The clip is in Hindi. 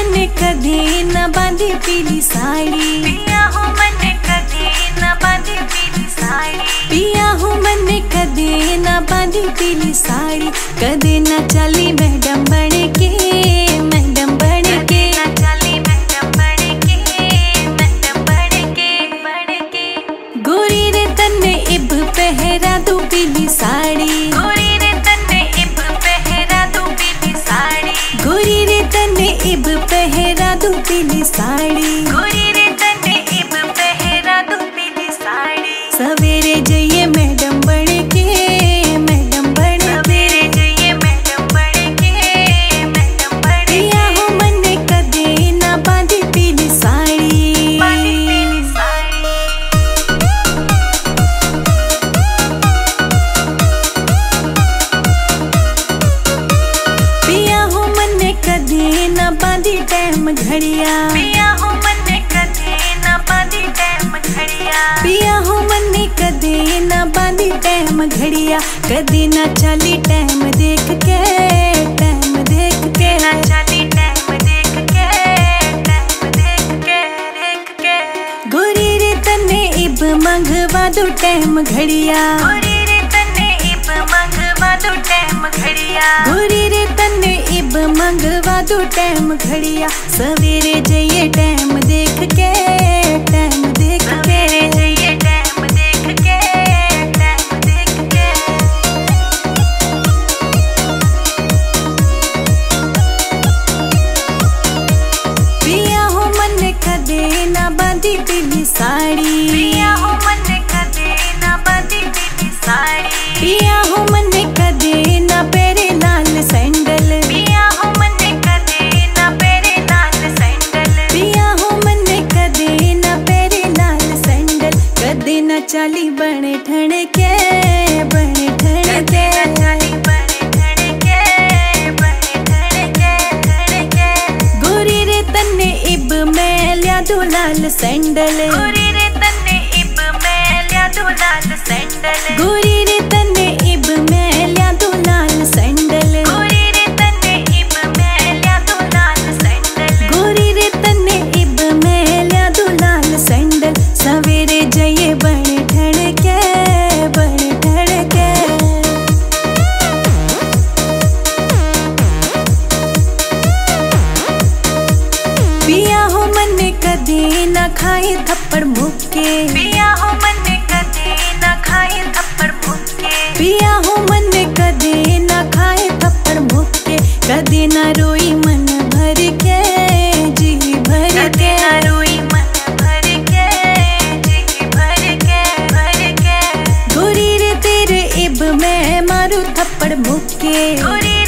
मन कदे न बांधी पीली साड़ी। पिया हो मन कदे न बांधी पीली साड़ी। पिया हूँ मन कदे न बांधी पीली साड़ी। कदे न चली मैडम बन के मैडम बन के। पीली साड़ी। गोरी रे इब पहरा दो पीली साड़ी। सवेरे जइए मैडम घड़िया पिया हो मन कदे न बांधी टाइम घड़िया पिया हूँ मन कदे न बांधी टाइम घड़िया कदे ना चली टाइम देख के टाइम देख के। ना चली टाइम देख के टाइम देख के देख के। गोरी रे तन्ने इब मंगवा दो टाइम घड़िया। गोरी रे तन्ने इब मंगवा दो टाइम घड़िया। दो टाइम घड़िया सवेरे जइए टाइम देख के टाइम देख के। सवेरे न चली बने ठण के बने ठण के गोरी रे तन्ने इब मैं लिया दो लाल सैंडल। गोरी रे तन्ने इब मैं लिया दो लाल सैंडल। गोरी खाए थप्पड़ मुक्के। पिया हो मन में कदे न खाए थप्पड़ मुक्के। पिया हो मन में कदे न खाए थप्पड़ मुक्के। कदे न रोई मन भर के जी भर के। न रोई मन भर के जी भर के भर के। गोरी रे तेरे इब मैं मारू थप्पड़ मुक्के। गोरी